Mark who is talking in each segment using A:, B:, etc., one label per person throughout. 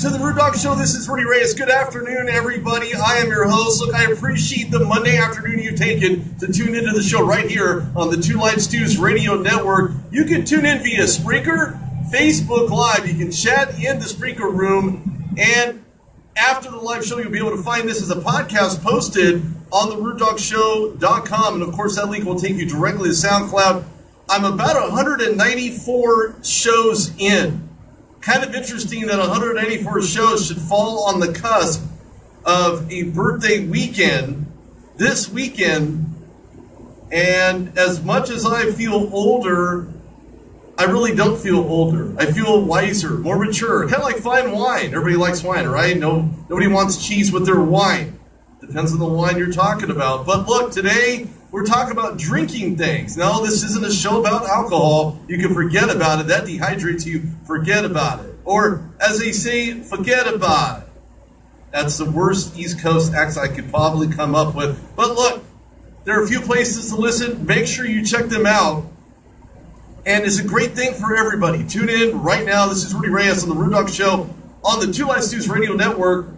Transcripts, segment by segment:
A: To the Rude Dog Show. This is Rudy Reyes. Good afternoon, everybody. I am your host. Look, I appreciate the Monday afternoon you've taken to tune into the show right here on the Two Line Stews Radio Network. You can tune in via Spreaker, Facebook Live. You can chat in the Spreaker room, and after the live show, you'll be able to find this as a podcast posted on the rudedogshow.com. And of course, that link will take you directly to SoundCloud. I'm about 194 shows in kind of interesting that 184 shows should fall on the cusp of a birthday weekend this weekend. And as much as I feel older, I really don't feel older. I feel wiser, more mature, kind of like fine wine. Everybody likes wine, right? No, nobody wants cheese with their wine. Depends on the wine you're talking about. But look, today we're talking about drinking things. No, this isn't a show about alcohol. You can forget about it. That dehydrates you. Forget about it. Or, as they say, forget about it. That's the worst East Coast accent I could probably come up with. But look, there are a few places to listen. Make sure you check them out. And it's a great thing for everybody. Tune in right now. This is Rudy Reyes on the Dog Show on the Two Line Stews Radio Network.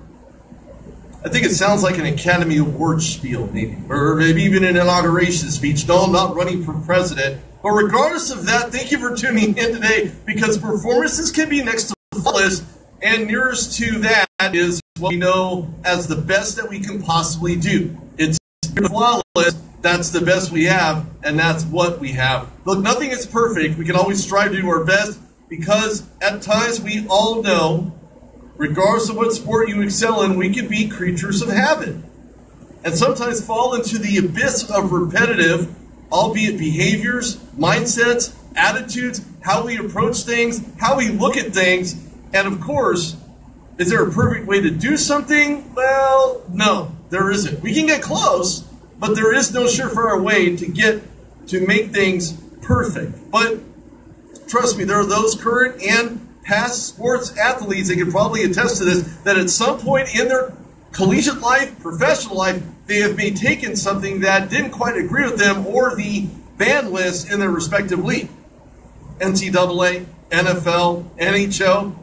A: I think it sounds like an Academy Award spiel, maybe, or maybe even an inauguration speech. No, I'm not running for president. But regardless of that, thank you for tuning in today because performances can be next to flawless, and nearest to that is what we know as the best that we can possibly do. It's flawless. That's the best we have, and that's what we have. Look, nothing is perfect. We can always strive to do our best because at times we all know regardless of what sport you excel in, we can be creatures of habit and sometimes fall into the abyss of repetitive, albeit behaviors, mindsets, attitudes, how we approach things, how we look at things, and of course, is there a perfect way to do something? Well, no, there isn't. We can get close, but there is no surefire way to get to make things perfect. But trust me, there are those current and past sports athletes they can probably attest to this that at some point in their collegiate life, professional life, they have been taken something that didn't quite agree with them or the ban list in their respective league. NCAA, NFL, NHL,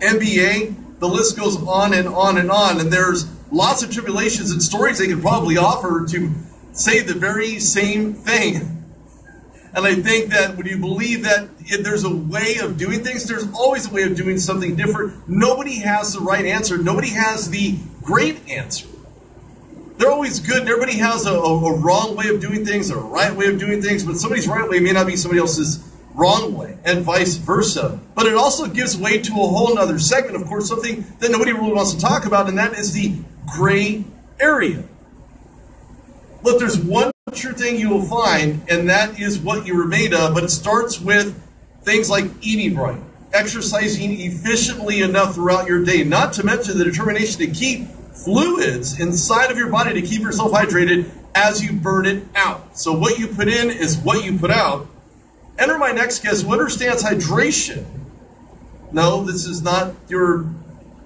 A: NBA, the list goes on and on and on. And there's lots of tribulations and stories they could probably offer to say the very same thing. And I think that when you believe that there's a way of doing things, there's always a way of doing something different. Nobody has the right answer. Nobody has the great answer. They're always good, everybody has a, a, a wrong way of doing things, a right way of doing things, but somebody's right way may not be somebody else's wrong way, and vice versa. But it also gives way to a whole other segment, of course, something that nobody really wants to talk about, and that is the gray area. Look, there's one true thing you will find, and that is what you were made of, but it starts with things like eating right, exercising efficiently enough throughout your day, not to mention the determination to keep fluids inside of your body to keep yourself hydrated as you burn it out. So, what you put in is what you put out. Enter my next guest who understands hydration. No, this is not your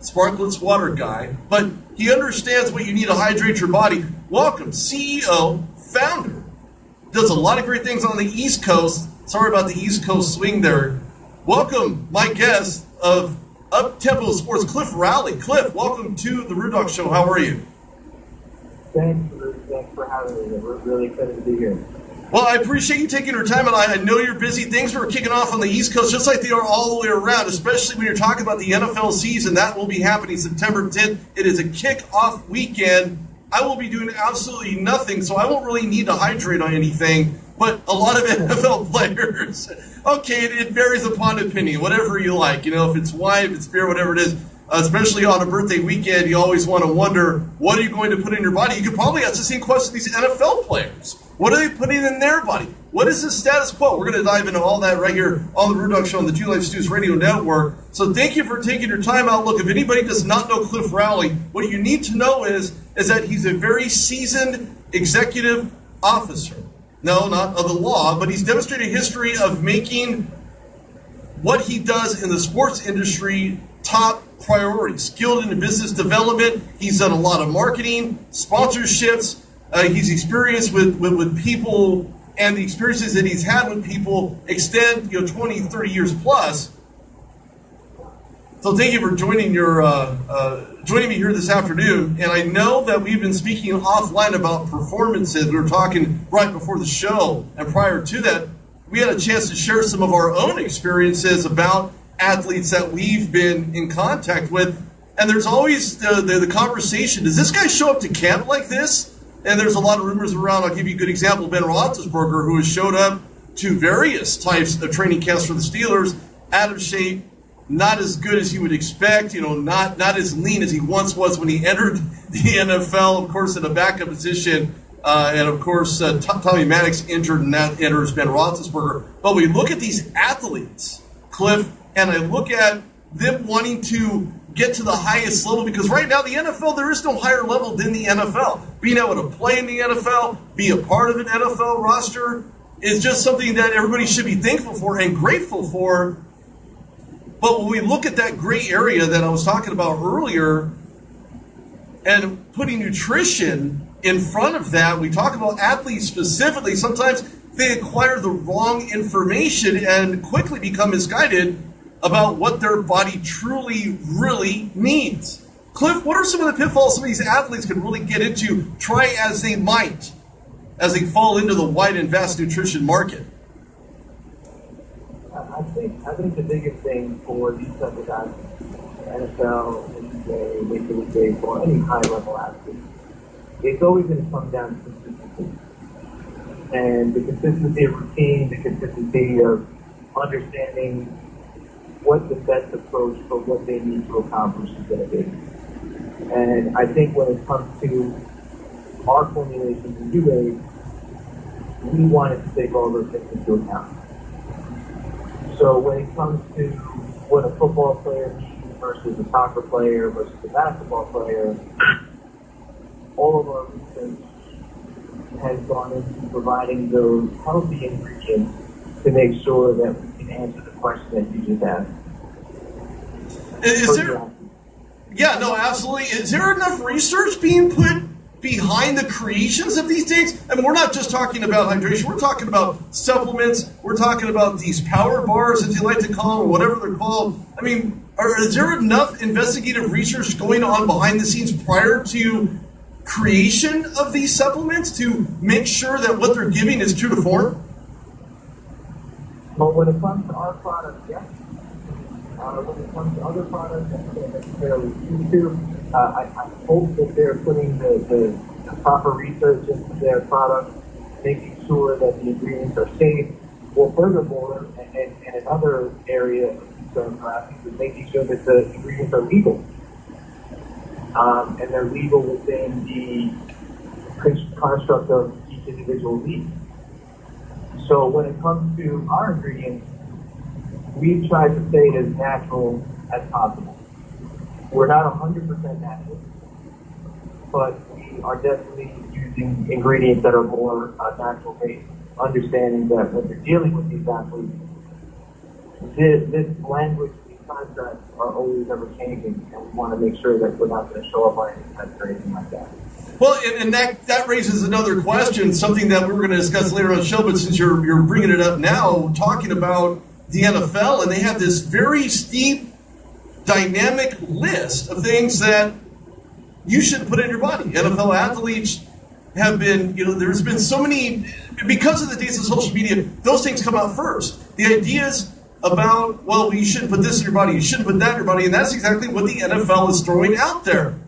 A: Sparkletts water guy, but he understands what you need to hydrate your body. Welcome, CEO, founder. Does a lot of great things on the East Coast. Sorry about the East Coast swing there. Welcome, my guest of Up Tempo Sports, Cliff Rowley. Cliff, welcome to the Dog Show. How are you?
B: Thanks for, thanks for having me. We're really excited to be here.
A: Well, I appreciate you taking your time, and I know you're busy. Things are kicking off on the East Coast just like they are all the way around, especially when you're talking about the NFL season. That will be happening September 10th. It is a kick-off weekend. I will be doing absolutely nothing, so I won't really need to hydrate on anything. But a lot of NFL players, okay, it, it varies upon opinion, whatever you like. You know, if it's wine, if it's beer, whatever it is. Especially on a birthday weekend, you always want to wonder what are you going to put in your body. You could probably ask the same question to these NFL players. What are they putting in their body? What is the status quo? We're going to dive into all that right here on the Dog Show on the Two Life Stews Radio Network. So thank you for taking your time out. Look, if anybody does not know Cliff Rowley, what you need to know is is that he's a very seasoned executive officer. No, not of the law, but he's demonstrated a history of making what he does in the sports industry top priority. Skilled in business development, he's done a lot of marketing, sponsorships. Uh, he's experienced with, with, with people and the experiences that he's had with people extend, you know, 20, 30 years plus. So thank you for joining your uh, uh, joining me here this afternoon. And I know that we've been speaking offline about performances. We were talking right before the show, and prior to that, we had a chance to share some of our own experiences about athletes that we've been in contact with. And there's always the, the, the conversation: Does this guy show up to camp like this? And there's a lot of rumors around. I'll give you a good example: Ben Roethlisberger, who has showed up to various types of training camps for the Steelers, out of shape not as good as you would expect, you know, not, not as lean as he once was when he entered the NFL, of course, in a backup position. Uh, and of course, uh, Tommy Maddox injured, and that enters Ben Roethlisberger. But we look at these athletes, Cliff, and I look at them wanting to get to the highest level because right now the NFL there is no higher level than the NFL. Being able to play in the NFL, be a part of an NFL roster is just something that everybody should be thankful for and grateful for but when we look at that gray area that I was talking about earlier and putting nutrition in front of that, we talk about athletes specifically. Sometimes they acquire the wrong information and quickly become misguided about what their body truly, really needs. Cliff, what are some of the pitfalls some of these athletes can really get into, try as they might, as they fall into the wide and vast nutrition market?
B: I think I think the biggest thing for these type of guys, NFL, NBA, Major League Baseball, any high level athlete, it's always going to come down to consistency. And the consistency of routine, the consistency of understanding what the best approach for what they need to accomplish is going to be. And I think when it comes to our formulations in UAde, we wanted to take all those things into account. So when it comes to what a football player needs versus a soccer player versus a basketball player, all of our research has gone into providing those healthy ingredients to make sure that we can answer the question that you just asked.
A: Is there, yeah, no, absolutely. Is there enough research being put behind the creations of these things. I mean, we're not just talking about hydration. We're talking about supplements. We're talking about these power bars, as you like to call them, whatever they're called. I mean, are, is there enough investigative research going on behind the scenes prior to creation of these supplements to make sure that what they're giving is true to form?
B: Well, when it comes to our products, yes. Uh, when it comes to other products, that necessarily to. Uh, I, I, hope that they're putting the, the, the, proper research into their product, making sure that the ingredients are safe. Well, furthermore, and, and, and another area of concern for is making sure that the ingredients are legal. Um, and they're legal within the construct of each individual league. So when it comes to our ingredients, we've tried to stay as natural as possible. We're not 100% natural, but we are definitely using ingredients that are more uh, natural based, understanding that when you're dealing with these athletes, this, this language, these contracts are always ever changing, and we want to make sure that we're not going to show up on any test or anything like that.
A: Well, and, and, that, that raises another question, something that we were going to discuss later on the show, but since you're, you're bringing it up now, talking about the NFL, and they have this very steep dynamic list of things that you should put in your body. NFL athletes have been, you know, there's been so many, because of the days of social media, those things come out first. The ideas about, well, you shouldn't put this in your body, you shouldn't put that in your body, and that's exactly what the NFL is throwing out there.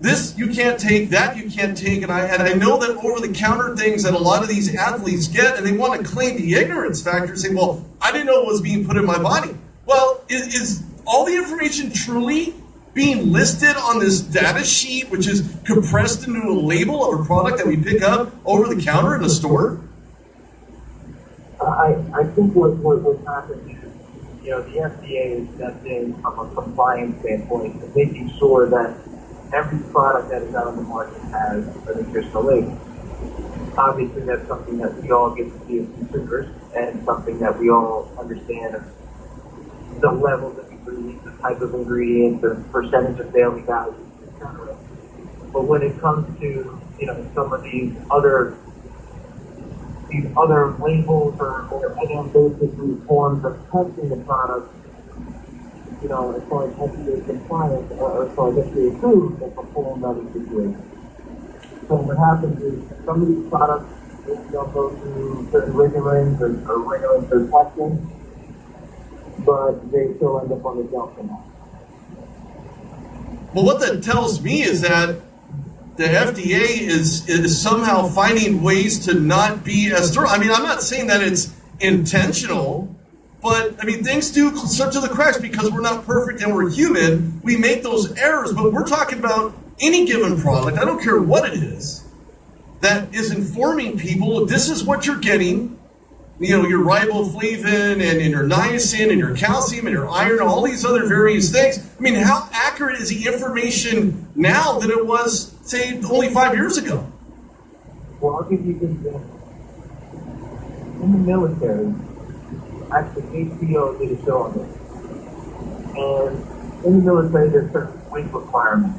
A: This you can't take, that you can't take, and I and I know that over the counter things that a lot of these athletes get, and they want to claim the ignorance factor, saying, well, I didn't know what was being put in my body. Well, is, is all the information truly being listed on this data sheet, which is compressed into a label of a product that we pick up over the counter in a store?
B: I, I think what, what, what's happened is, you know, the FDA is stepped in from a compliance standpoint making sure that every product that is out on the market has a nutritional label. Obviously, that's something that we all get to see as consumers and something that we all understand the levels of ingredients, the type of ingredients, the percentage of daily value, etc. But when it comes to you know some of these other these other labels or, or other basically forms of testing the product, you know, as far as FDA compliance, or as far as FDA approved, that's a whole other situation. So what happens is some of these products don't go through certain rigorings or, or rigorings or testing, but they still end up on the shelf now.
A: Well, what that tells me is that the FDA is is somehow finding ways to not be as thorough. I mean, I'm not saying that it's intentional, but I mean, things do slip to the cracks because we're not perfect and we're human. We make those errors, but we're talking about any given product. I don't care what it is that is informing people this is what you're getting. You know, your riboflavin and, and your niacin and your calcium and your iron, all these other various things. I mean, how accurate is the information now than it was, say, only five years ago?
B: Well, I'll give you an example. Uh, in the military, actually, HBO did a show on this. And in the military, there's certain weight requirements.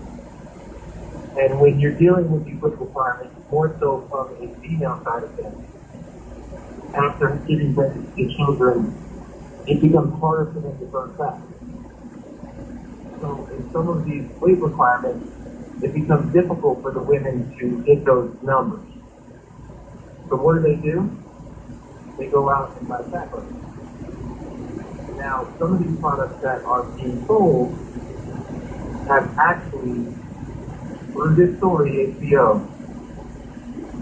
B: And when you're dealing with these weight requirements, more so from a female side of things, after giving birth to children, it becomes harder for them to burn fat. So in some of these weight requirements, it becomes difficult for the women to hit those numbers. So what do they do? They go out and buy burners. Now, some of these products that are being sold have actually, through this story, HBO,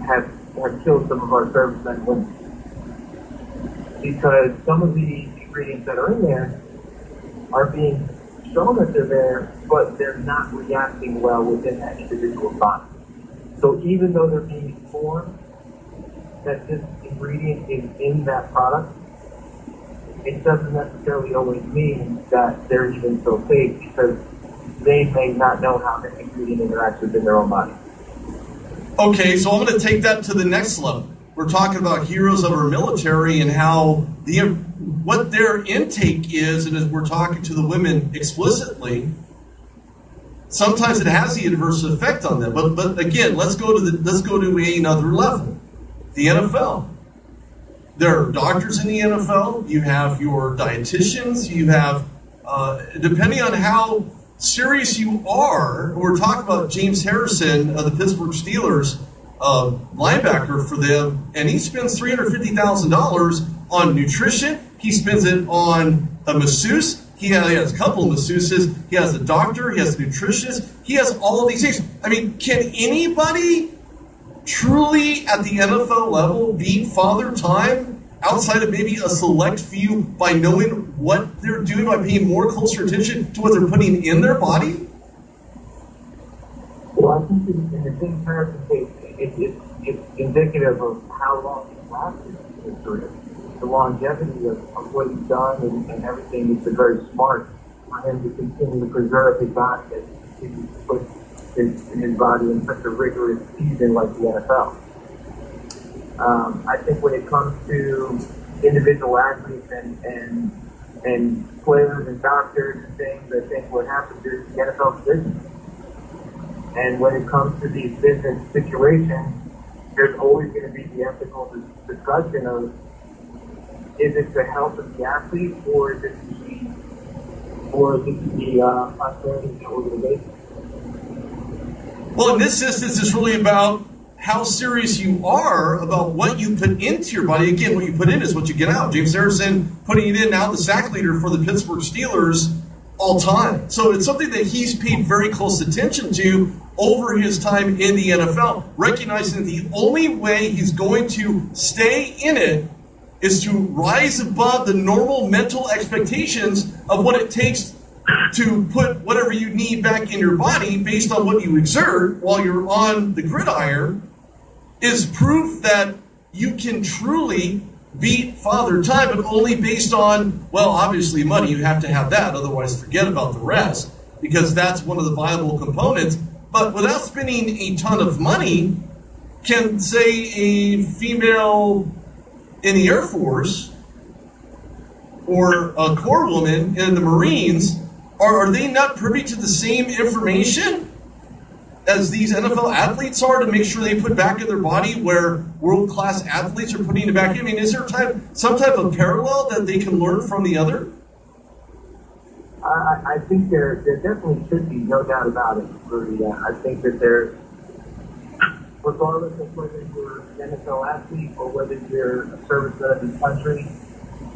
B: have, have killed some of our servicemen women. Because some of the ingredients that are in there are being shown that they're there, but they're not reacting well within that individual body. So even though they're being informed that this ingredient is in that product, it doesn't necessarily always mean that they're even so safe because they may not know how the ingredient interacts within their own body.
A: Okay, so I'm going to take that to the next level. We're talking about heroes of our military and how the what their intake is, and as we're talking to the women explicitly, sometimes it has the adverse effect on them. But but again, let's go to the let's go to another level. The NFL. There are doctors in the NFL. You have your dietitians. You have, uh, depending on how serious you are, we're talking about James Harrison of the Pittsburgh Steelers, uh, linebacker for them, and he spends $350,000 on nutrition. He spends it on a masseuse. He has, he has, a couple of masseuses. He has a doctor. He has a nutritionist. He has all of these things. I mean, can anybody truly at the NFL level beat Father Time outside of maybe a select few by knowing what they're doing by paying more closer attention to what they're putting in their body?
B: Well, I think in, in the Jim Harrison case, it, it, it's indicative of how long he's lasted in his career. The longevity of, of what he's done and, and everything has been very smart for him to continue to preserve his body to put his, his body in such a rigorous season like the NFL. Um, I think when it comes to individual athletes and, and and players and doctors and things, I think what happens is the NFL business. And when it comes to these business situations, there's always going to be the ethical discussion of is it the health of the athlete or is it the or is it the uh, prosperity of the organization?
A: Well, in this instance, it's really about how serious you are about what you put into your body. Again, what you put in is what you get out. James Harrison putting it in now, the sack leader for the Pittsburgh Steelers all time. So it's something that he's paid very close attention to over his time in the NFL, recognizing that the only way he's going to stay in it is to rise above the normal mental expectations of what it takes to put whatever you need back in your body based on what you exert while you're on the gridiron is proof that you can truly beat Father Time, but only based on, well, obviously money. You have to have that, otherwise, forget about the rest, because that's one of the viable components. But without spending a ton of money, can, say, a female in the Air Force or a corps woman in the Marines, are, are they not privy to the same information? as these NFL athletes are to make sure they put back in their body where world class athletes are putting it back in? I mean, is there type, some type of parallel that they can learn from the other?
B: I, I think there there definitely should be no doubt about it. Rudy. Uh, I think that there, regardless of whether you're an NFL athlete or whether you're a serviceman of the country,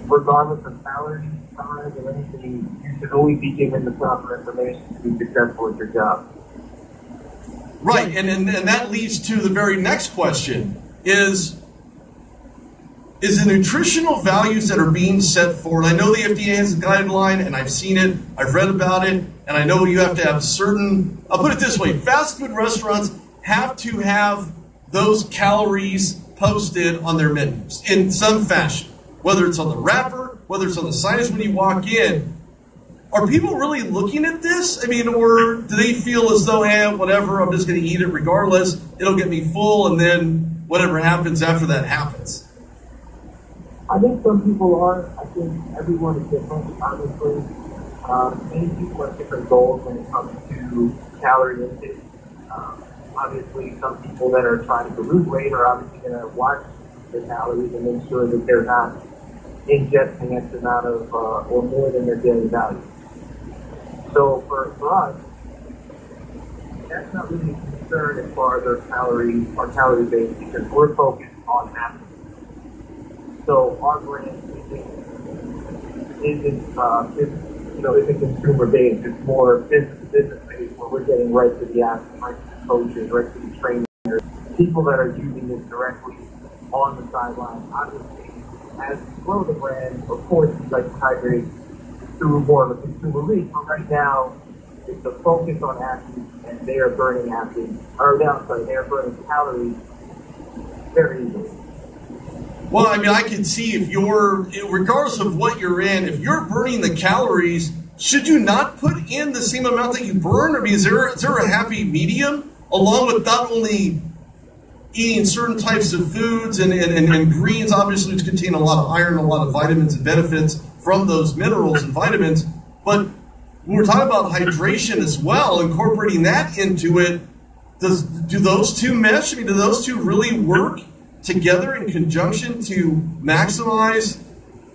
B: regardless of salary, or anything, you should always be given the proper information to be successful at your job.
A: Right, and, and, and that leads to the very next question is is the nutritional values that are being set forward. I know the FDA has a guideline, and I've seen it, I've read about it, and I know you have to have certain, I'll put it this way fast food restaurants have to have those calories posted on their menus in some fashion, whether it's on the wrapper, whether it's on the signage when you walk in. Are people really looking at this? I mean, or do they feel as though, eh, whatever, I'm just going to eat it regardless, it'll get me full, and then whatever happens after that happens?
B: I think some people are. I think everyone is different, obviously. Um, many people have different goals when it comes to calorie intake. Um, obviously, some people that are trying to lose weight are obviously going to watch their calories and make sure that they're not ingesting X amount of uh, or more than their daily value. So for, for us, that's not really a concern as far as our calorie, our calorie base because we're focused on athletes. So our brand isn't, uh, isn't, you know, isn't consumer based. It's more business business based where we're getting right to the athletes, right to the coaches, right to the trainers, people that are using this directly on the sideline. Obviously, as we grow the brand, of course, we like to hydrate through more of a consumer reach. But right now, it's a focus on athletes, and they are burning athletes, or no, sorry, they are burning calories very easily.
A: Well, I mean, I can see if you're, regardless of what you're in, if you're burning the calories, should you not put in the same amount that you burn? I mean, is there, is there a happy medium along with not only eating certain types of foods and, and, and, and greens, obviously, which contain a lot of iron, a lot of vitamins and benefits from those minerals and vitamins, but when we're talking about hydration as well, incorporating that into it, does do those two mesh? I mean, do those two really work? together in conjunction to maximize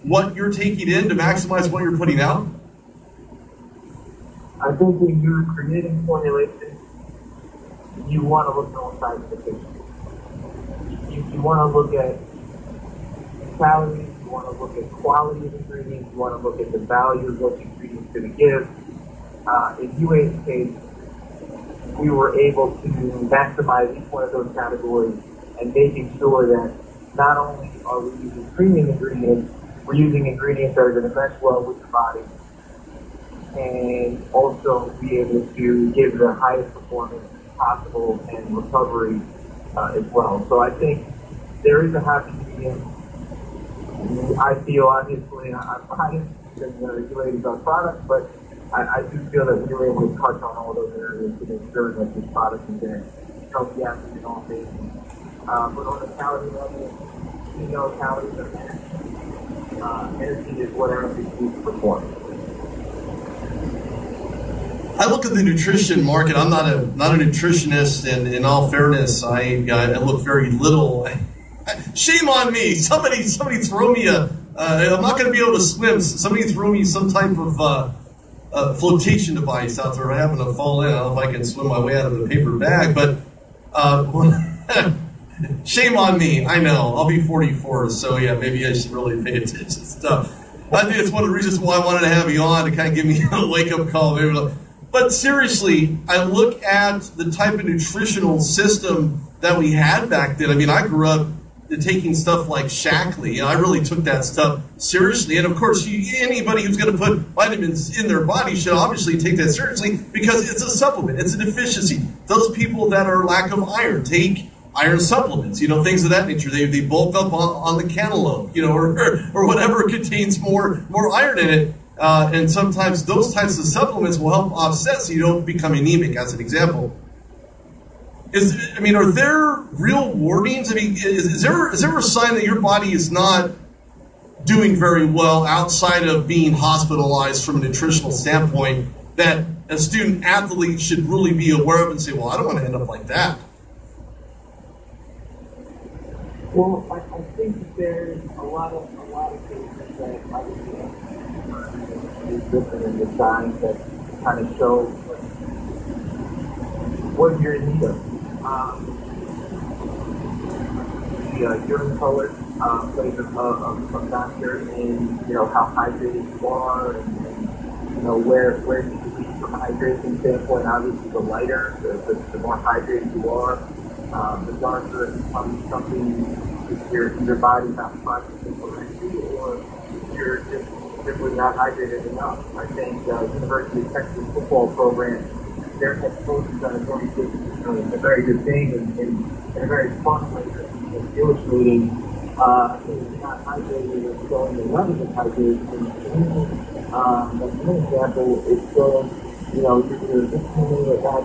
A: what you're taking in, to maximize what you're putting out?
B: I think when you're creating formulations, you want to look outside the picture. You, want to look at calories, you want to look at quality of ingredients, you want to look at the value of what the ingredients going to give. Uh, in UAde's case, we were able to maximize each one of those categories and making sure that not only are we using premium ingredients, we're using ingredients that are going to mesh well with the body and also be able to give the highest performance possible and recovery uh, as well. So I think there is a happy medium. I feel obviously I'm biased because uh, related to our product, but I, I do feel that we were able to touch on all those areas to make sure that this product is going to help the athlete in all phases. Uh, but on the calorie level, you know calories are energy. Uh, energy is what athletes need to perform.
A: I look at the nutrition market. I'm not a not a nutritionist, and in all fairness, I I look very little. Shame on me! Somebody somebody throw me a. Uh, I'm not going to be able to swim. Somebody throw me some type of uh, flotation device out there. I happen to fall in. I don't know if I can swim my way out of the paper bag, but uh, Shame on me. I know. I'll be 44, so yeah, maybe I should really pay attention to stuff. I think it's one of the reasons why I wanted to have you on to kind of give me a wake up call. Maybe. But seriously, I look at the type of nutritional system that we had back then. I mean, I grew up taking stuff like Shaklee, and I really took that stuff seriously. And of course, you, anybody who's going to put vitamins in their body should obviously take that seriously because it's a supplement, it's a deficiency. Those people that are lack of iron take iron supplements, you know, things of that nature. They, they bulk up on, on the cantaloupe, you know, or, or, or whatever contains more, more iron in it. Uh, and sometimes those types of supplements will help offset so you don't become anemic, as an example. Is, I mean, are there real warnings? I mean, is, is, there, is there a sign that your body is not doing very well outside of being hospitalized from a nutritional standpoint that a student athlete should really be aware of and say, well, I don't want to end up like that?
B: Well, I, I think there's a lot of obviously different in design that kind of show what you're in need of. Um, the uh, urine color uh, plays a, a, a factor in you know how hydrated you are and, and you know where where you can be from a hydration standpoint. Obviously, the lighter, the, the, the more hydrated you are, um, the darker it becomes something if your your body's not processing correctly or you're just simply not hydrated enough. I think uh, University of Texas football program, their head coach has done a very good, uh, a very good thing and, and, and a very fun way of illustrating uh, not hydrated and showing the levels of hydration. Um, that's one example. It's showing, you know, you're just coming at that,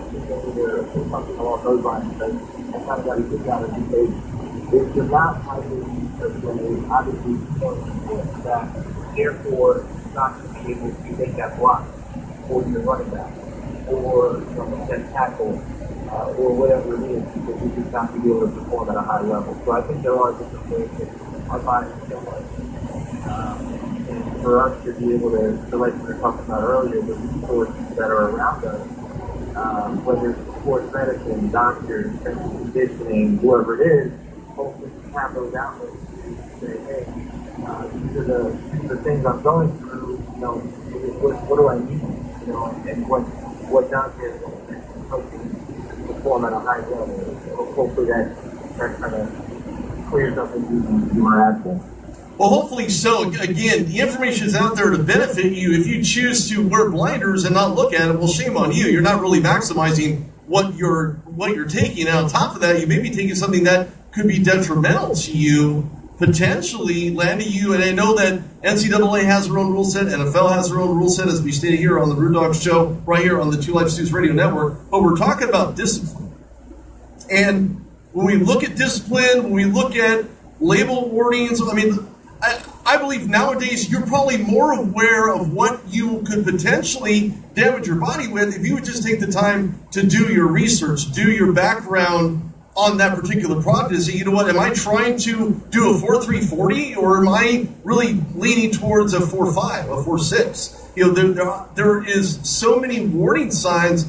B: you're something along those lines. And I kind of got to get out of because if you're not certain obviously you don't that therefore not to be able to make that block for your running back or you know, that tackle uh, or whatever it is because you just not to be able to perform at a high level. So I think there are different ways that our bodies can work. Um, and for us to be able to, to like we were talking about earlier, the resources that are around us, um, whether it's sports medicine, doctors, conditioning, whoever it is, hopefully we have those outlets to say, hey, these are the the things I'm going through. You know, what, what do I need? You know, and what what there is helping perform at a high level. So hopefully that that kind of clears up what you, you were asking.
A: Well, hopefully so. Again, the information is out there to benefit you. If you choose to wear blinders and not look at it, well, shame on you. You're not really maximizing what you're what you're taking. And on top of that, you may be taking something that could be detrimental to you potentially landing you. And I know that NCAA has their own rule set, NFL has their own rule set, as we stated here on the Rude Dog Show, right here on the Two Life Students Radio Network. But we're talking about discipline. And when we look at discipline, when we look at label warnings, I mean, I, I believe nowadays you're probably more aware of what you could potentially damage your body with if you would just take the time to do your research, do your background on that particular product is you know what, am I trying to do a 4.340 or am I really leaning towards a 4.5, a 4.6? You know, there, there is so many warning signs,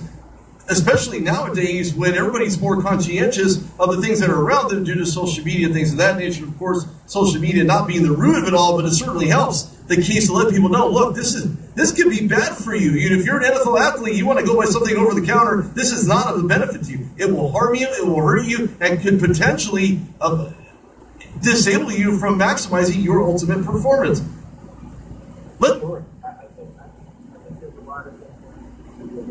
A: especially nowadays when everybody's more conscientious of the things that are around them due to social media, and things of that nature. Of course, social media not being the root of it all, but it certainly helps the case to let people know, look, this is this could be bad for you. If you're an NFL athlete, you want to go buy something over the counter, this is not of benefit to you. It will harm you, it will hurt you, and could potentially uh, disable you from maximizing your ultimate performance.
B: Let, sure. I, think, I think there's a lot of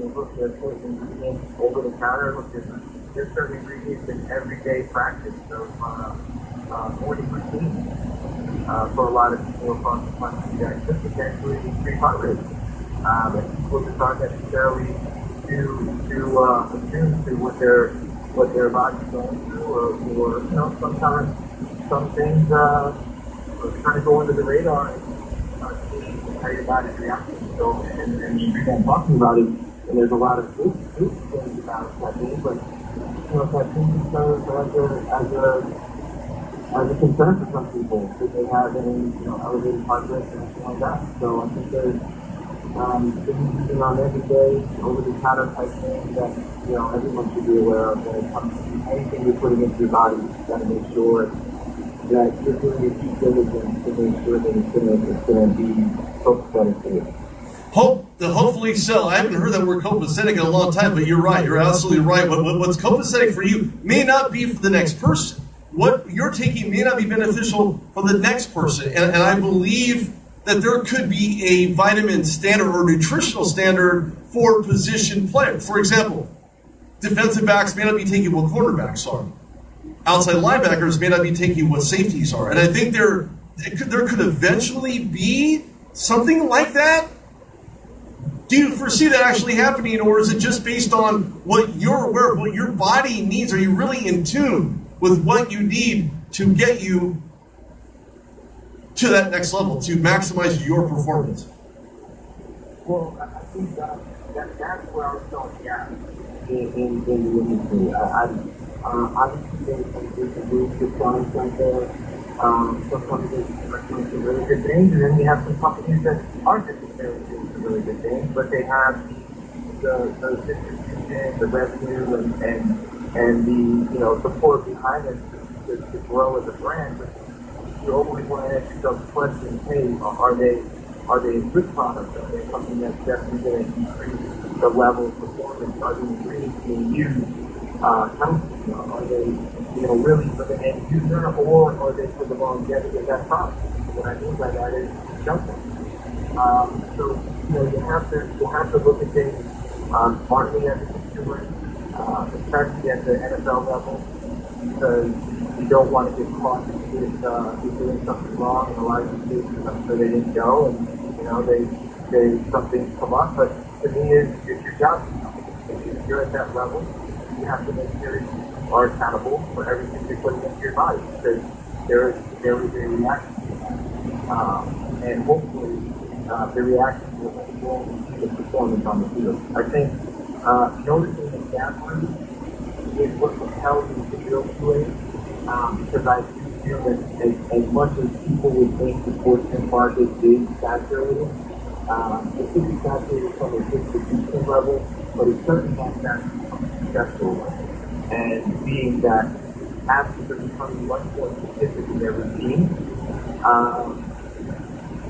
B: at over the counter. Look, there's, there's certain ingredients in everyday practice of uh, uh, morning routine uh, for a lot of people across the country that could potentially increase heart rate. Um, and people just aren't necessarily to to uh, attune to what their what their body's going through, or, or you know sometimes some things uh, kind of go under the radar and seeing how your body's reacting. So and, and you're talking about it, and there's a lot of good, good things about caffeine, but you know caffeine serves as a as a as a concern for some people if they have any, you know, elevated heart rate or anything like that. So I think there's um, things on every day, over the counter type thing that you know everyone should be aware of when it comes to anything you're putting into your body. You got to make sure that you're doing your due diligence to make sure that it's going to be copacetic for you.
A: Hope, hopefully so. I haven't heard that word copacetic in a long time, but you're right. You're absolutely right. What, what, what's copacetic for you may not be for the next person what you're taking may not be beneficial for the next person. And, and I believe that there could be a vitamin standard or nutritional standard for position players. For example, defensive backs may not be taking what cornerbacks are. Outside linebackers may not be taking what safeties are. And I think there, there could eventually be something like that. Do you foresee that actually happening, or is it just based on what you're aware of, what your body needs? Are you really in tune with what you need to get you to that next level, to maximize your performance?
B: Well, I think that, that that's where I was going, yeah, in, in, in the industry. I, I, uh, obviously, there's, there's a group of clients out there Um, some companies are doing some really good things, and then you have some companies that aren't necessarily doing some really good things, but they have the, the distribution, the revenue, and, and, and the, you know, support behind it to, to, to grow as a brand. But you always want to ask yourself the question, hey, are they, are they a good product? Are they something that's definitely going to increase the level of performance? Are the ingredients being used uh, are they, you know, really for the end user, or are they for the longevity of that product? What I mean by that is jumping. Um, so, you know, you have to, you have to look at things um, smartly as a consumer, uh, especially at the NFL level, because you don't want to get caught with, uh, with doing something wrong, and a lot of these cases, I'm sure they didn't know, and, you know, they, they, something come up, but to me, is it's your job. If you're at that level, you have to make sure you are accountable for everything you're putting into your body, because there is, there is a reaction. Um, and hopefully, uh, the reaction influence the performance on the field. I think uh, noticing the gap is what propels me to build to it, um, because I do feel that as, as much as people would think the sports market is saturated, um, it could be saturated from a distribution level, but it's certainly not saturated from a. And being that athletes are becoming much more specific in their routine, um,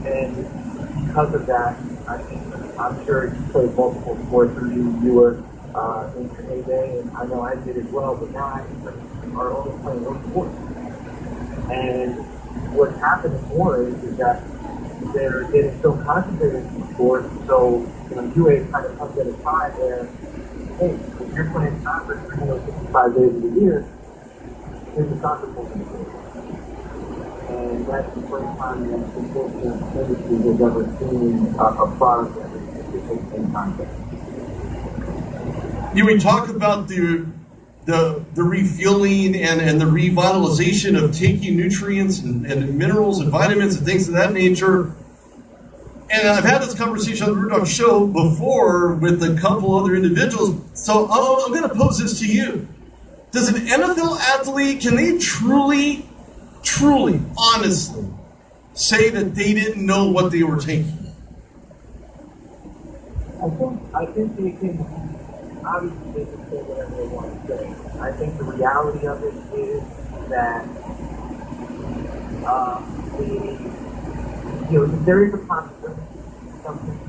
B: and because of that, I think I'm sure you played multiple sports or you, you were uh, in your heyday, and I know I did as well, but now I are only playing those sports. And what's happening more is, is that they're getting so concentrated in sports, so you know, UAde kind of comes at a time where, hey, if you're playing soccer 365 days of the year, here's a soccer program and that's the first time that ever seen a, product that in.
A: You we talk about the the the refueling and, and the revitalization of taking nutrients and, and minerals and vitamins and things of that nature. And I've had this conversation on the Dog Show before with a couple other individuals. So um, I'm, I'm going to pose this to you: Does an NFL athlete can they truly, truly, honestly say that they didn't know what they were taking?
B: I think I think they can obviously they can say whatever they want to say. I think the reality of it is that um, the you know there is a possibility something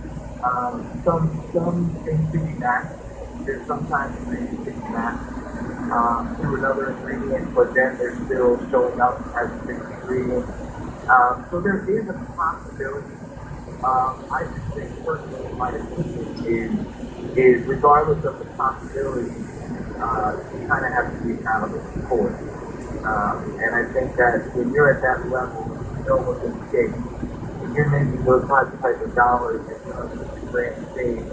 B: um, some some things can be masked. There's sometimes ingredients can be masked um, through another ingredient, but then they're still showing up as a different ingredient. Um, so there is a possibility um, I just think personally, my opinion is, is regardless of the possibility, uh, you kind of have to be accountable for it. Um, and I think that when you're at that level, you know what's at stake. When you're making those types of dollars in the grand stage,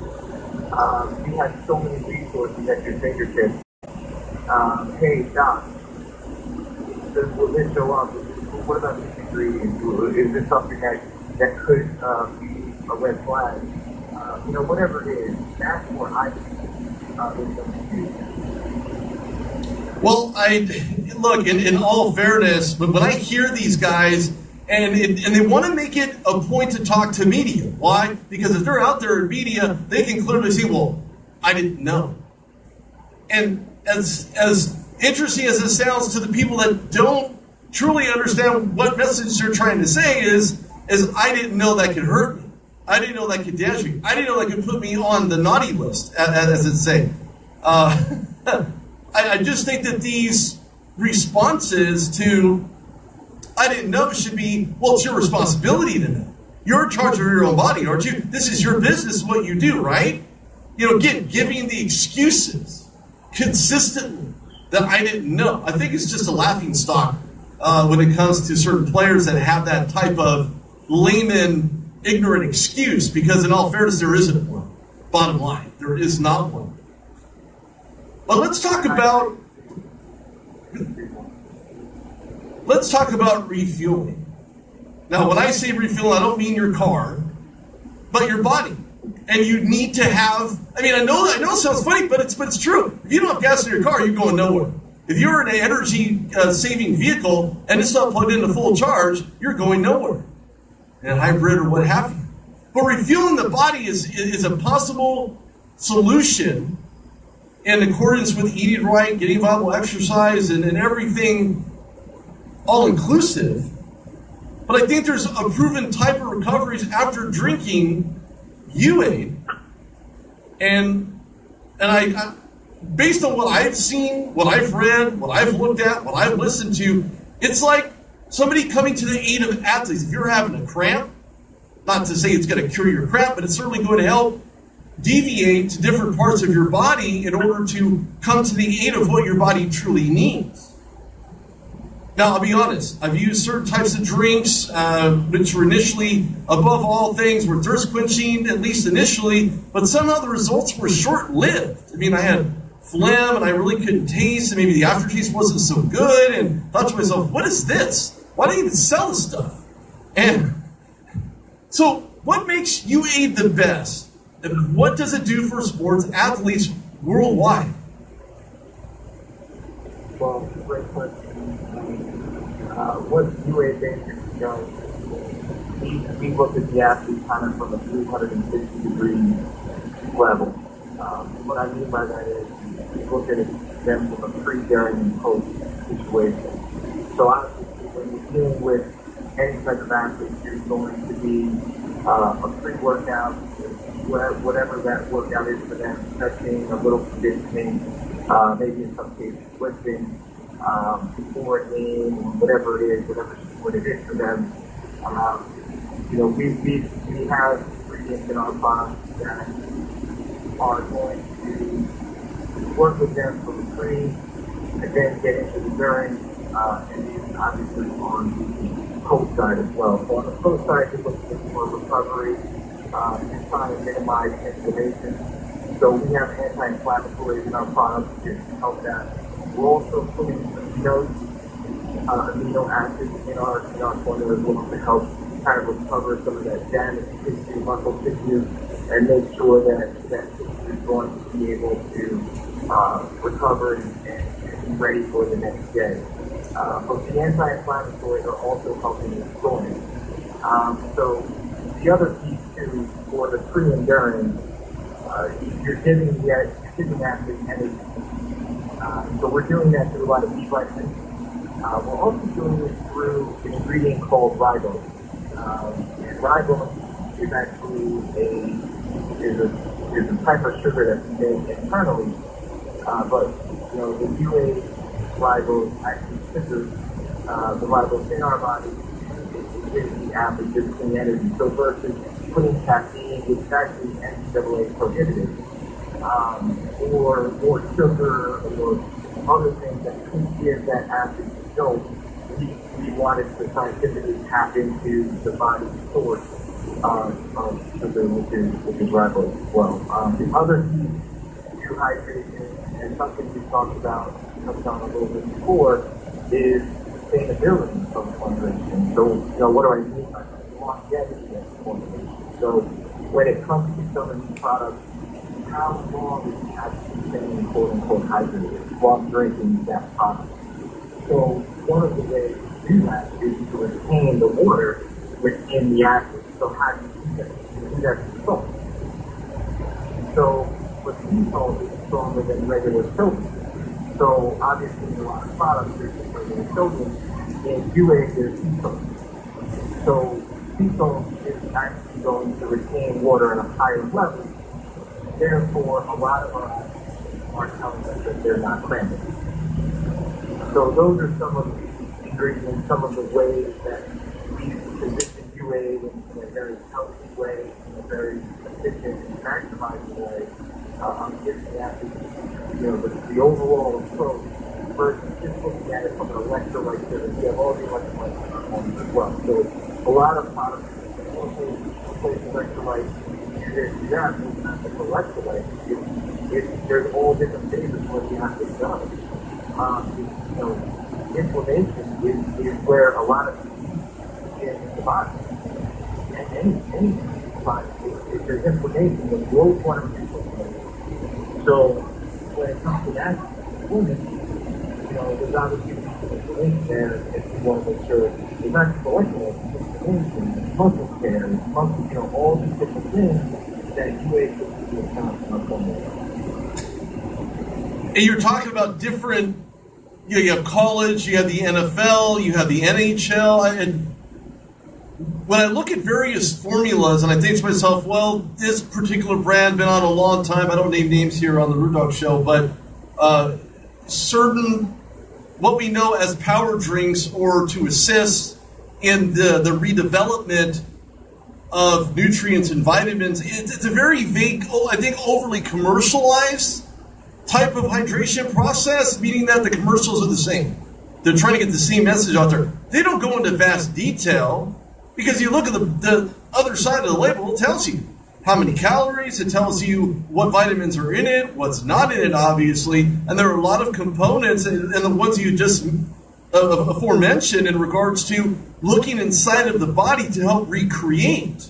B: um, you have so many resources at your fingertips. Um, hey, Doc, does, will this show up? What about these ingredients? Is this something that that could uh, be a red flag. Uh, you know, whatever it is, that's what I think uh, is
A: Well, I look in, in all fairness, but when I hear these guys and it, and they want to make it a point to talk to media. Why? Because if they're out there in media, they can clearly see, well, I didn't know. And as as interesting as it sounds to the people that don't truly understand what message they're trying to say is is I didn't know that could hurt me. I didn't know that could damage me. I didn't know that could put me on the naughty list, as it's saying. Uh, I, I just think that these responses to I didn't know should be, well, it's your responsibility to know. You're in charge of your own body, aren't you? This is your business, what you do, right? You know, again, giving the excuses consistently that I didn't know. I think it's just a laughing stock uh, when it comes to certain players that have that type of layman, ignorant excuse because, in all fairness, there isn't one. Bottom line, there is not one. But let's talk about let's talk about refueling. Now, when I say refueling, I don't mean your car, but your body. And you need to have. I mean, I know I know it sounds funny, but it's but it's true. If you don't have gas in your car, you're going nowhere. If you're in an energy uh, saving vehicle and it's not plugged into full charge, you're going nowhere. And hybrid or what have you. But refueling the body is, is a possible solution in accordance with eating right, getting viable exercise, and, and everything all inclusive. But I think there's a proven type of recoveries after drinking UAde. And and I, I based on what I've seen, what I've read, what I've looked at, what I've listened to, it's like somebody coming to the aid of athletes. If you're having a cramp, not to say it's going to cure your cramp, but it's certainly going to help deviate to different parts of your body in order to come to the aid of what your body truly needs. Now, I'll be honest, I've used certain types of drinks, uh, which were initially, above all things, were thirst quenching, at least initially, but somehow the results were short lived. I mean, I had phlegm and I really couldn't taste, and maybe the aftertaste wasn't so good, and thought to myself, what is this? Why do they even sell this stuff? And so, what makes UAde the best? And what does it do for sports athletes worldwide?
B: Well, great question. Uh, what UAde basically does, we, we look at the athlete kind of from a 360 degree level. Um, what I mean by that is we look at them from a pre, during, and post situation. So obviously, when you're dealing with any type of athlete, there's going to be uh, a pre-workout, whatever that workout is for them, stretching, a little conditioning, uh, maybe in some cases lifting, um, a game, whatever it is, whatever what it is for them. Um, you know, we, we, we have ingredients in our products that are going to work with them from the pre and then get into the during, uh, and then obviously on the post side as well. So on the post side, we're looking for recovery uh, and trying to minimize inflammation. So we have anti-inflammatories in our products to help that we're also putting amino, uh, amino acids in our, in our formula as well to help kind of recover some of that damaged tissue, muscle tissue, and make sure that that tissue is going to be able to uh, recover and, and, be ready for the next day. Uh, but the anti-inflammatories are also helping with scoring. Um, so the other piece too for the pre-endurance, uh, you're giving the you're giving athletes energy uh, so we're doing that through a lot of deflexing. Uh, we're also doing it through an ingredient called ribose. Um, and ribose is actually a is a is a type of sugar that's made internally, uh, but you know the UAde ribose actually triggers uh, the ribose in our body. It, gives the athlete this clean energy. So versus putting caffeine, which actually NCAA prohibited um, or or sugar or other things that could give that acid no, we, we wanted to scientifically tap into the body's source of sugar, which is, which is ribose as well. Um, the other key to hydration, and something we talked about, touched on a little bit before, is sustainability of hydration. So, you know, what do I mean by that? Longevity of formulation. So, when it comes to some of these products, how long is actually staying quote unquote hydrated while drinking that product. So one of the ways to do that is to retain the water within the acid. So how do you do that? You do that with salt. So with sea salt is stronger than regular sodium. So obviously in a lot of products there's regular sodium. In UAde there's sea salt. So sea salt is actually going to retain water at a higher level Therefore, a lot of our are telling us that they're not cranberry. So those are some of the ingredients, some of the ways that we position UAde in, a very healthy way, in a very efficient and maximizing way. Uh, I'm giving that you know, the, the overall approach versus just looking at it from an electrolyte service. We have all the electrolytes homes as well. So a lot of products also replace electrolytes there's that, it's not the electrolyte. It, it, there's all different phases where the acid does. Um, you know, inflammation is, is where a lot of in the body, and any, any body, if, if there's inflammation, the growth of inflammation. So when it comes to that, you know, there's obviously information there if you want to make sure there's not collecting information, muscle care, muscle, you know, all these different things that UAde takes into account.
A: And you're talking about different. You, know, you have college, you have the NFL, you have the NHL, and when I look at various formulas, and I think to myself, well, this particular brand been on a long time. I don't name names here on the Dog Show, but uh, certain what we know as power drinks or to assist in the, the redevelopment of nutrients and vitamins. It's, it's a very vague, oh, I think overly commercialized type of hydration process, meaning that the commercials are the same. They're trying to get the same message out there. They don't go into vast detail because you look at the, the other side of the label, it tells you how many calories, it tells you what vitamins are in it, what's not in it, obviously, and there are a lot of components, and, and the ones you just aforementioned in regards to looking inside of the body to help recreate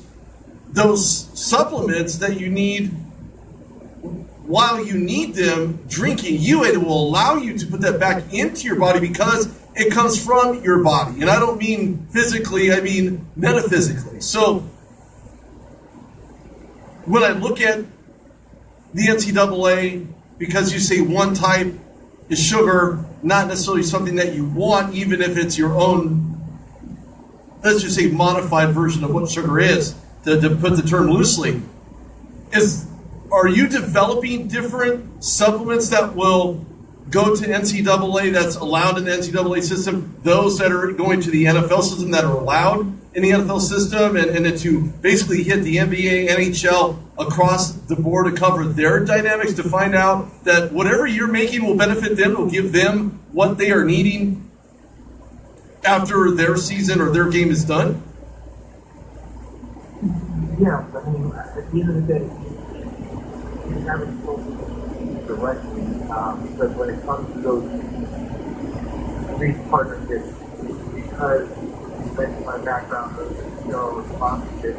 A: those supplements that you need while you need them drinking you it will allow you to put that back into your body because it comes from your body. And i don't mean physically i mean metaphysically. So when i look at the ncaa because you say one type is sugar not necessarily something that you want even if it's your own let's just say modified version of what sugar is to, to put the term loosely. Is are you developing different supplements that will go to NCAA that's allowed in the NCAA system, those that are going to the NFL system that are allowed in the NFL system, and, and then to basically hit the NBA, NHL across the board to cover their dynamics to find out that whatever you're making will benefit them, will give them what they are needing after their season or their game is done?
B: Yeah, I mean, at the end of the day, you haven't spoken directly um, because when it comes to those these partnerships, because mentioned my background of you know sponsorship,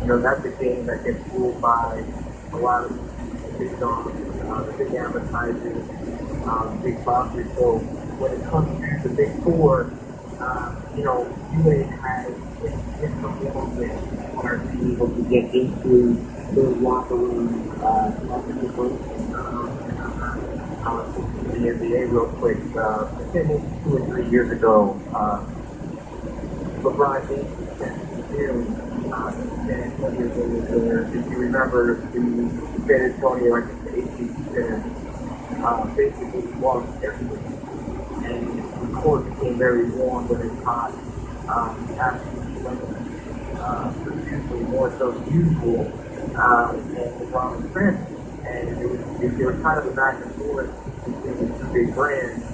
B: you know that's a game that gets ruled by a lot of big dogs, uh, big advertisers, um, big sponsors. So when it comes to the big four, uh, you know, UAde has it's a little bit hard to be able to get into those locker rooms, uh, locker room, uh, the NBA real quick. Uh, I think two or three years ago, uh, LeBron James nearly uh, San Antonio there. If you remember, the San Antonio, I think the AT&T Center, uh, basically lost everything. And the court became very warm when it's hot. Um, absolutely, uh, usually more so usual um, and LeBron was transferred. And there was kind of a back and forth between two big brands.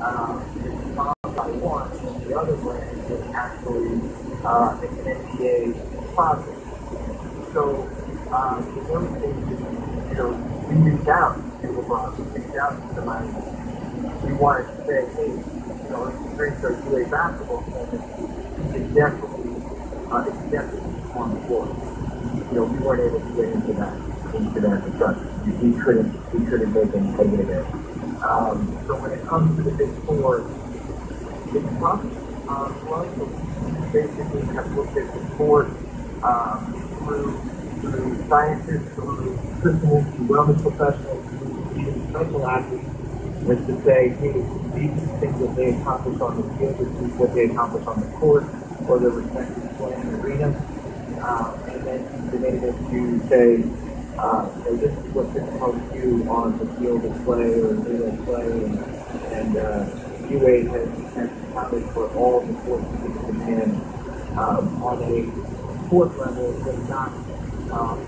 B: Um, and by one, and the other brand was actually uh, an NBA sponsor. So um, in those cases, you know, we reached out to LeBron, we reached out to somebody. We wanted to say, hey, you know, let's drink our UAde basketball tournament. It's definitely, uh, it's definitely on the floor you know, we weren't able to get into that into that discussion. We couldn't we couldn't make any headway there. Um, so when it comes to the big four, it's tough um, for us. So we basically have looked at the sport um, through through scientists, through nutritionists, through wellness professionals, through even special athletes, is to say, hey, these the things that they accomplish on the field, this is what they accomplish on the court or their respective playing arena. Um, and then been able to say, uh, this is what this helps you on the field of play or field of play, and, and uh, UAde has, has accounted for all the sports in Japan um, on a sport level, but not um,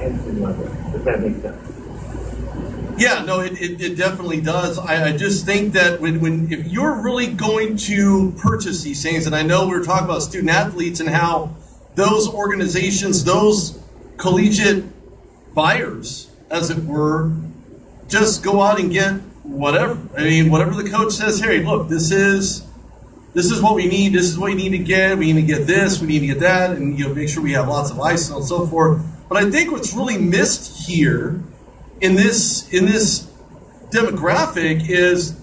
B: engine level. Does that make sense?
A: Yeah, no, it, it, it definitely does. I, I, just think that when, when if you're really going to purchase these things, and I know we are talking about student athletes and how those organizations, those collegiate buyers, as it were, just go out and get whatever. I mean, whatever the coach says, hey, look, this is this is what we need. This is what we need to get. We need to get this. We need to get that, and you know, make sure we have lots of ice and so forth. But I think what's really missed here in this in this demographic is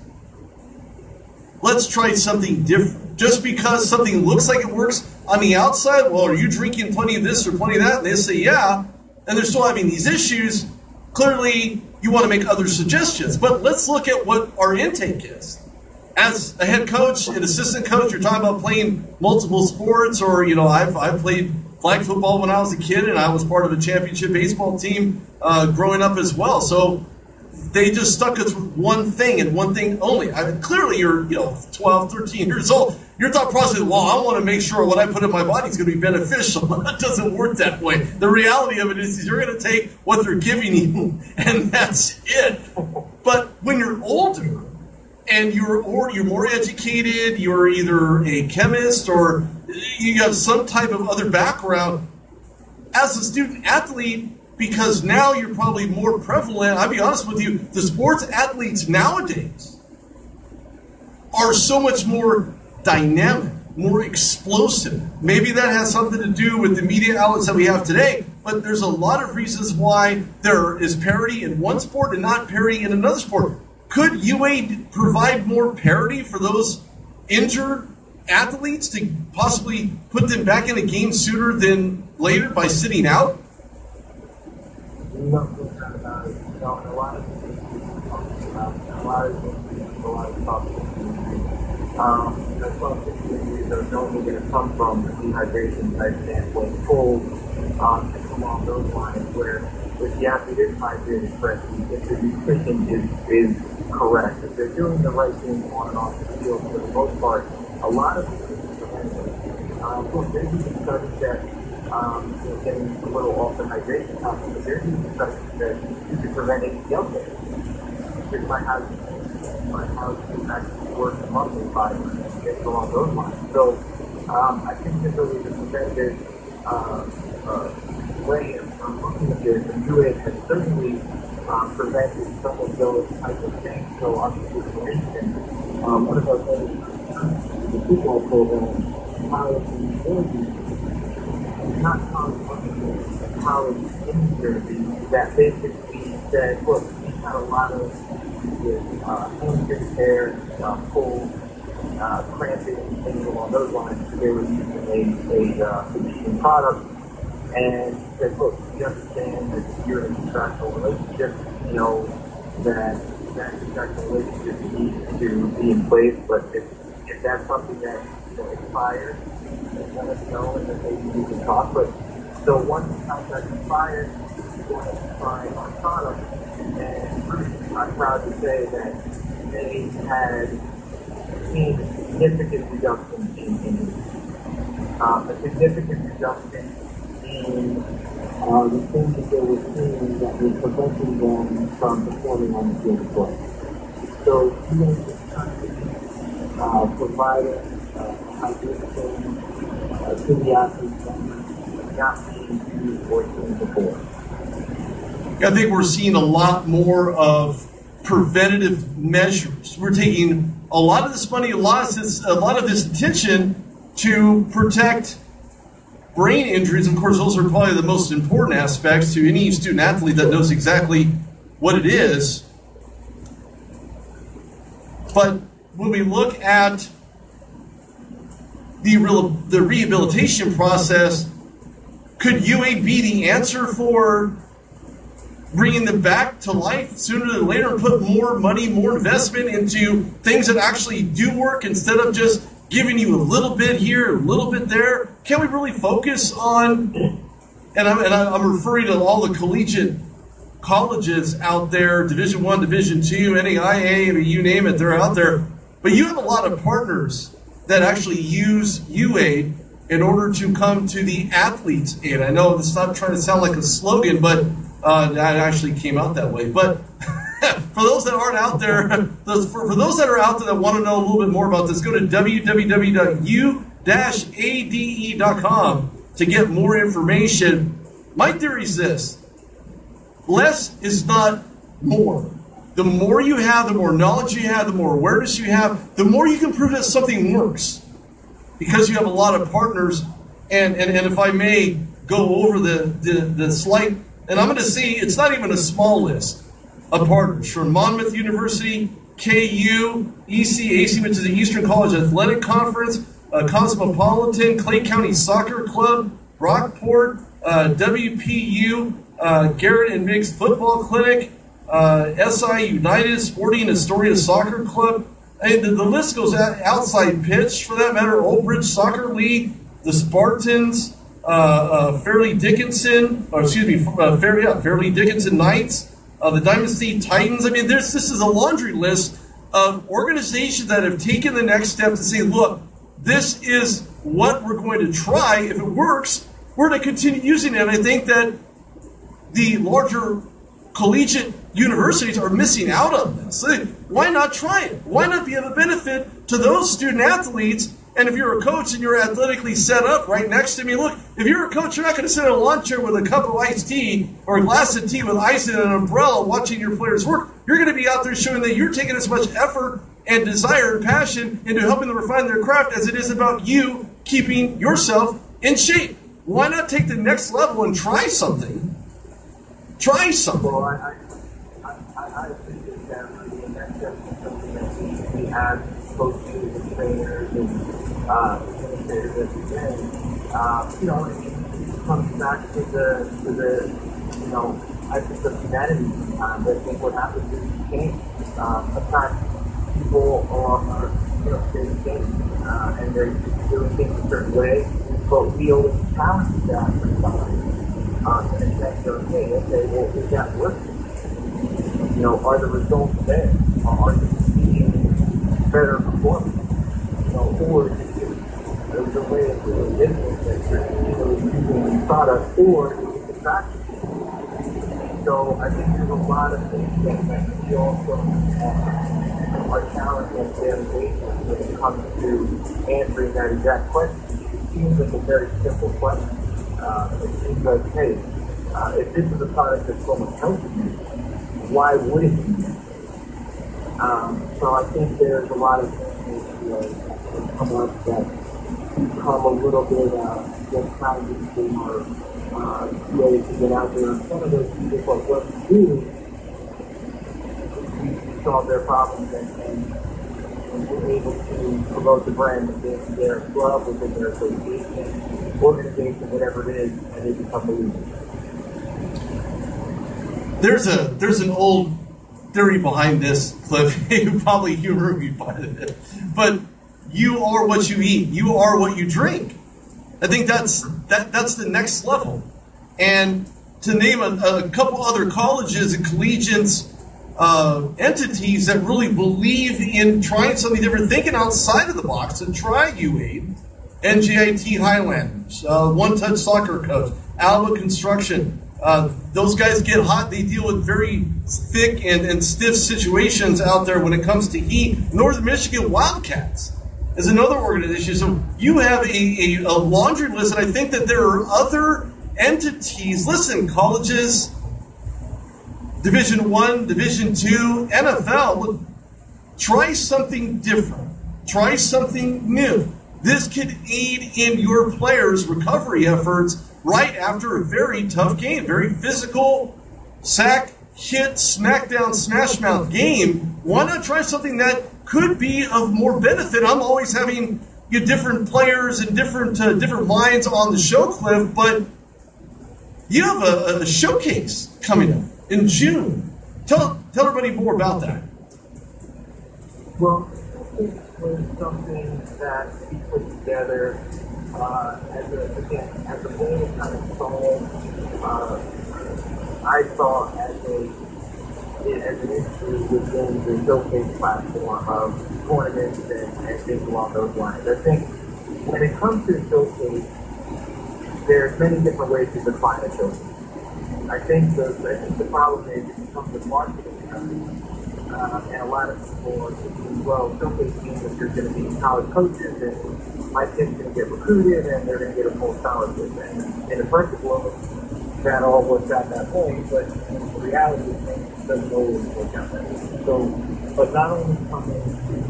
A: let's try something different. Just because something looks like it works on the outside, well, are you drinking plenty of this or plenty of that? And they say, yeah, and they're still having these issues. Clearly, you want to make other suggestions. But let's look at what our intake is. As a head coach, an assistant coach, you're talking about playing multiple sports, or, you know, I've, I've played flag football when I was a kid, and I was part of a championship baseball team uh, growing up as well. So they just stuck with one thing and one thing only. I mean, clearly, you're you know 12, 13 years old. Your thought process, well, I want to make sure what I put in my body is going to be beneficial. that doesn't work that way. The reality of it is, is you're going to take what they're giving you, and that's it. But when you're older and you're or you're more educated, you're either a chemist or you have some type of other background. As a student athlete, because now you're probably more prevalent. I'll be honest with you, the sports athletes nowadays are so much more dynamic, more explosive. Maybe that has something to do with the media outlets that we have today, but there's a lot of reasons why there is parity in one sport and not parity in another sport. Could UAde provide more parity for those injured athletes to possibly put them back in a game sooner than later by sitting out?
B: Um, you know, some things that are normally going to come from a dehydration type standpoint, cold, um, things along those lines, where if the athlete is hydrated correctly, if the nutrition is, is correct, if they're doing the right things on and off the field for the most part, a lot of preventable. Um, of course, there's even studies that um, getting a little the topic, but there's even studies that you can prevent ACL tears just by how you, by how you actually the muscle fiber and things along those lines. So um, I think that really the preventative uh, uh, way of, looking at this, and UAde has certainly um, prevented some of those types of things. So obviously, for instance, um, one of our things, the football program, college and not college college in that basically said, look, we had a lot of uh, hamstring tears, uh, pull, uh, cramping, things along those lines. So they were using a, a uh, physician product and said, look, we understand that you're in a contractual relationship, you know, that that contractual relationship needs to be in place, but if, if that's something that you know, expires, let us know and then maybe we can talk. But so once the contract expired, we want to try our product. And I'm proud to say that they had seen a significant reduction in injuries. Um, a significant reduction in uh, the things that they were seeing that were preventing them from performing on the field of play. So, you know, just uh, providing uh, hydration to the athletes
A: I think we're seeing a lot more of preventative measures. We're taking a lot of this money, a lot of this, a lot of this attention to protect brain injuries. Of course, those are probably the most important aspects to any student athlete that knows exactly what it is. But when we look at the, real, the rehabilitation process, could UAde be the answer for bringing them back to life sooner than later put more money, more investment into things that actually do work instead of just giving you a little bit here, a little bit there? Can we really focus on, and I'm, and I'm referring to all the collegiate colleges out there, Division One, Division Two, NAIA, you name it, they're out there. But you have a lot of partners that actually use UAde in order to come to the athletes aid. I know it's not trying to sound like a slogan, but uh, that actually came out that way. But for those that aren't out there, those, for, for, those that are out there that want to know a little bit more about this, go to www.u-ade.com to get more information. My theory is this less is not more the more you have, the more knowledge you have, the more awareness you have, the more you can prove that something works. Because you have a lot of partners. And, and, and if I may go over the, the, the slight, and I'm going to see it's not even a small list of partners from Monmouth University, KU, ECAC, which is the Eastern College Athletic Conference, uh, Cosmopolitan, Clay County Soccer Club, Brockport, uh, WPU, uh, Garrett and Miggs Football Clinic, uh, SI United Sporting Astoria Soccer Club. And the, the list goes out, outside pitch, for that matter, Old Bridge Soccer League, the Spartans, uh, uh, Fairleigh Dickinson, or excuse me, uh, Fair, yeah, Fairleigh Dickinson Knights, uh, the City Titans. I mean, this is a laundry list of organizations that have taken the next step to say, look, this is what we're going to try. If it works, we're going to continue using it. And I think that the larger collegiate universities are missing out on this. Why not try it? Why not be of a benefit to those student athletes? And if you're a coach and you're athletically set up right next to me, look, if you're a coach, you're not going to sit in a lawn chair with a cup of iced tea or a glass of tea with ice and an umbrella watching your players work. You're going to be out there showing that you're taking as much effort and desire and passion into helping them refine their craft as it is about you keeping yourself in shape. Why not take the next level and try something? Try something.
B: Well, I, I, I, I appreciate that, really, and that's definitely something have coaches and trainers and uh, administrators every day. Uh, you know, and it comes back to the, to the, you know, I think the humanity sometimes. I think what happens is can't. Uh, sometimes people are, you know, saying things uh, and they're doing things a certain way, but we always challenge that for somebody. Um, and say, okay, okay, well, is that working? You know, are the results there? Are you seeing better performance? You know, or there's a way of doing business that you're using the product or a factory? So I think there's a lot of things that, we also uh, are challenged on a daily basis when it comes to answering that exact question. It seems like a very simple question. Uh, it seems like, hey, uh, if this is a product that's so much healthier, why would it be? Um, so I think there's a lot of things that come up that become a little bit uh, just or uh, ways to get out there. And some of those people, but what we do, we solve their problems and, and, and we're able to promote the brand within their club, within their association, organization, whatever it is, and they become believers.
A: There's a there's an old theory behind this, Cliff. you probably humor me by but you are what you eat. You are what you drink. I think that's that that's the next level. And to name a, a couple other colleges and collegiates uh, entities that really believe in trying something different, thinking outside of the box, and try UAde, NJIT Highlanders, uh, One Touch Soccer Coach, Alba Construction. Uh, those guys get hot. They deal with very thick and, and stiff situations out there when it comes to heat. Northern Michigan Wildcats is another organization. So you have a, a, a laundry list, and I think that there are other entities. Listen, colleges, Division One, Division Two, NFL. Try something different. Try something new. This could aid in your players' recovery efforts right after a very tough game, very physical, sack, hit, smackdown, smash mouth game. Why not try something that could be of more benefit? I'm always having you know, different players and different uh, different minds on the show, Cliff, but you have a, a showcase coming up in June. Tell tell everybody more about that.
B: Well, it was something that we put together uh, as a again as a way kind of solve. Uh, I saw as a as an issue within the showcase platform of tournaments and, and things along those lines. I think when it comes to showcase, there's many different ways to define a showcase. I think the I think the problem is it becomes a marketing. Uh, and a lot of people are well, showcase means that you're going to be college coaches and my kid's going to get recruited and they're going to get a full scholarship. And in a perfect world, that all works out that way, but the reality things doesn't always work out that way. So, but not only from a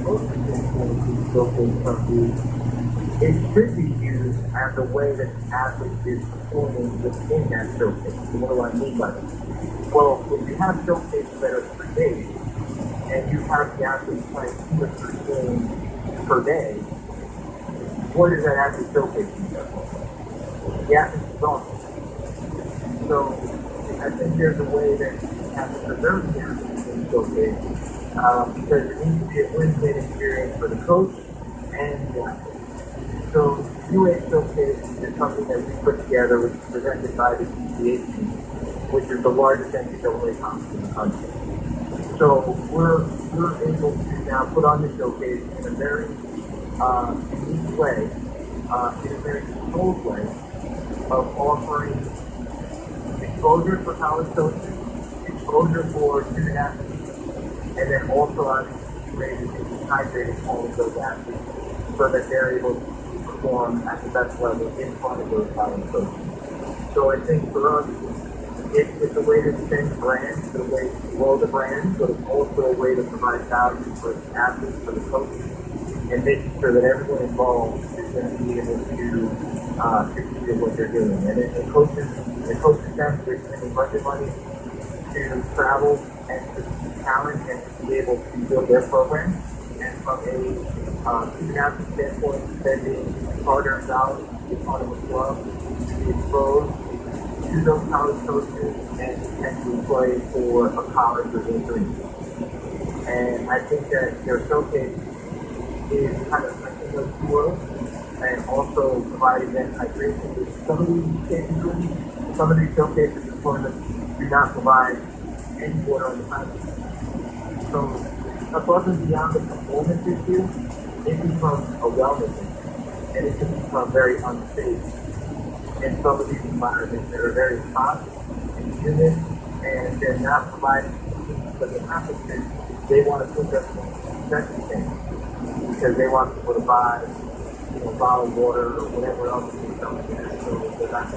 B: coaching from the it should be used as a way that the athlete is performing within that showcase. What do I mean by that? Well, if you have showcases that are three days, and you have the athletes playing two or three games per day, what is that athlete showcasing? The athlete is gone. So I think there's a way that you have to preserve the athlete in showcase uh, because it needs to be a win-win experience for the coach and the athlete. So UAde Showcase is something that we put together, which is presented by the ECAC, which is the largest NCAA conference in the country. So we're we're able to now put on the showcase in a very uh, unique way, uh, in a very controlled way, of offering exposure for college coaches, exposure for student athletes, and then also obviously raising and hydrating all of those athletes so that they're able to perform at the best level in front of those college coaches. So I think for us, it, it's a way to extend brand, it's a way to grow the brand, but it's also a way to provide value for athletes, for the coaches, and making sure that everyone involved is going to be able to uh, succeed in what they're doing. And, it, and coaches, the coaches have to spending money to travel and to talent and to be able to build their program. And from a uh, student standpoint, spending hard-earned dollars to be part of a club, to be exposed to those college coaches and potentially play for a college or dream. And I think that their showcase is kind of connecting those worlds and also providing them hydration some of these cases. Some of these showcases and tournaments do not provide any water on the planet. So above and beyond the performance issue, it becomes a wellness issue. And it can become very unsafe in some of these environments that are very hot and humid and they're not providing but the happens they want to put us in thing because they want people to buy you know, bottled water or whatever else they don't get so they're not.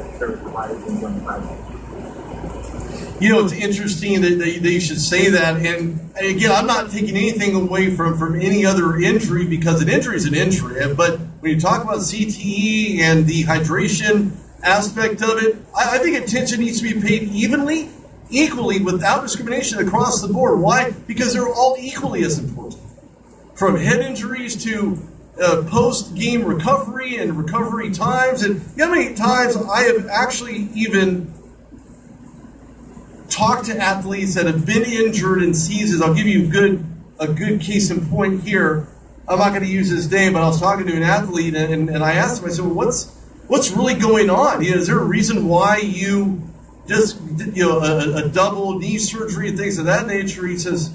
A: You know, it's interesting that, that, that you should say that. And again, I'm not taking anything away from, from any other injury because an injury is an injury. But when you talk about CTE and the hydration aspect of it, I, I think attention needs to be paid evenly, equally, without discrimination across the board. Why? Because they're all equally as important. From head injuries to uh, post game recovery and recovery times. And you know how many times I have actually even talked to athletes that have been injured in seasons. I'll give you a good a good case in point here. I'm not going to use his name, but I was talking to an athlete and, and I asked him, I said, well, what's what's really going on? You know, is there a reason why you just you know a, a double knee surgery and things of that nature? He says,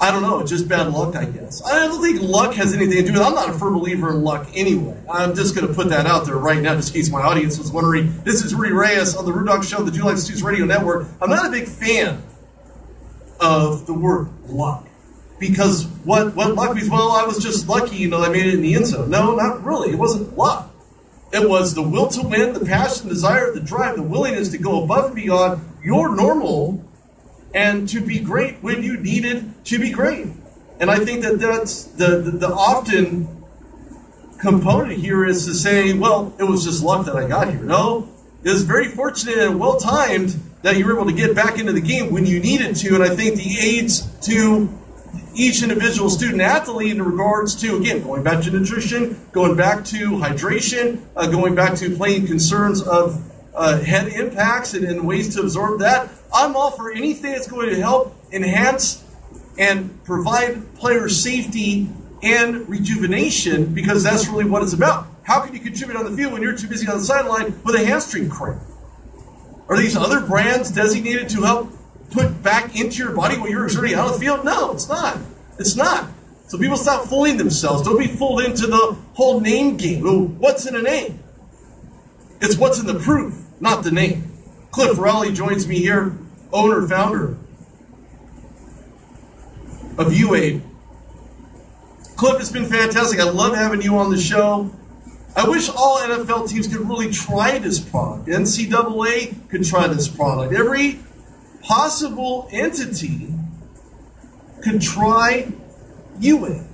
A: I don't know, just bad luck, I guess. I don't think luck has anything to do with it. I'm not a firm believer in luck anyway. I'm just going to put that out there right now, just in case my audience was wondering. This is Rudy Reyes on the Dog Show, the Two Live Stews Radio Network. I'm not a big fan of the word luck. Because what, what luck means, well, I was just lucky, you know, I made it in the end zone. No, not really. It wasn't luck. It was the will to win, the passion, desire, the drive, the willingness to go above and beyond your normal and to be great when you needed to be great. And I think that that's the, the, the, often component here is to say, well, it was just luck that I got here. No, it was very fortunate and well timed that you were able to get back into the game when you needed to. And I think the aids to each individual student athlete in regards to, again, going back to nutrition, going back to hydration, uh, going back to playing concerns of uh, head impacts and, and ways to absorb that. I'm all for anything that's going to help enhance and provide player safety and rejuvenation because that's really what it's about. How can you contribute on the field when you're too busy on the sideline with a hamstring cramp? Are these other brands designated to help put back into your body what you're exerting out of the field? No, it's not. It's not. So people stop fooling themselves. Don't be fooled into the whole name game. What's in a name? It's what's in the proof, not the name. Cliff Rowley joins me here, owner, founder of UAde. Cliff, it's been fantastic. I love having you on the show. I wish all NFL teams could really try this product. NCAA could try this product. Every possible entity could try UAde.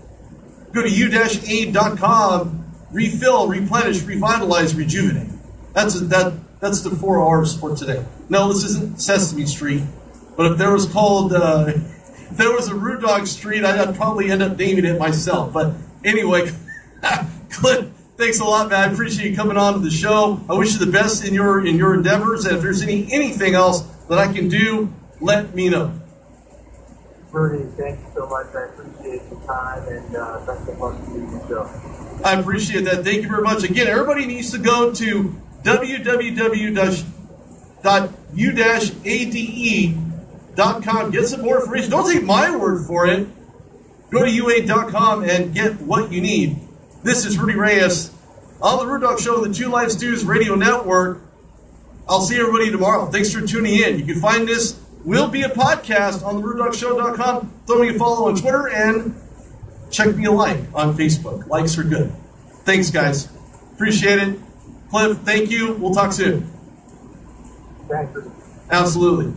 A: Go to u-ade.com, refill, replenish, revitalize, rejuvenate. That's a, that. That's the four R's for today. No, this isn't Sesame Street, but if there was called uh, if there was a Rude Dog Street, I'd, I'd probably end up naming it myself. But anyway, Clint, thanks a lot, man. I appreciate you coming on to the show. I wish you the best in your in your endeavors. And if there's any anything else that I can do, let me know.
B: Bernie, thank you so much. I appreciate your time and uh, best of luck to you the show.
A: I appreciate that. Thank you very much. Again, everybody needs to go to www.u-ade.com. Get some more information. Don't take my word for it. Go to u-ade.com and get what you need. This is Rudy Reyes on the Dog Show on the Two Live Stews Radio Network. I'll see everybody tomorrow. Thanks for tuning in. You can find this will be a podcast on the RudeDogShow.com. Throw me a follow on Twitter and check me a like on Facebook. Likes are good. Thanks, guys. Appreciate it. Cliff, thank you. We'll talk soon. Absolutely.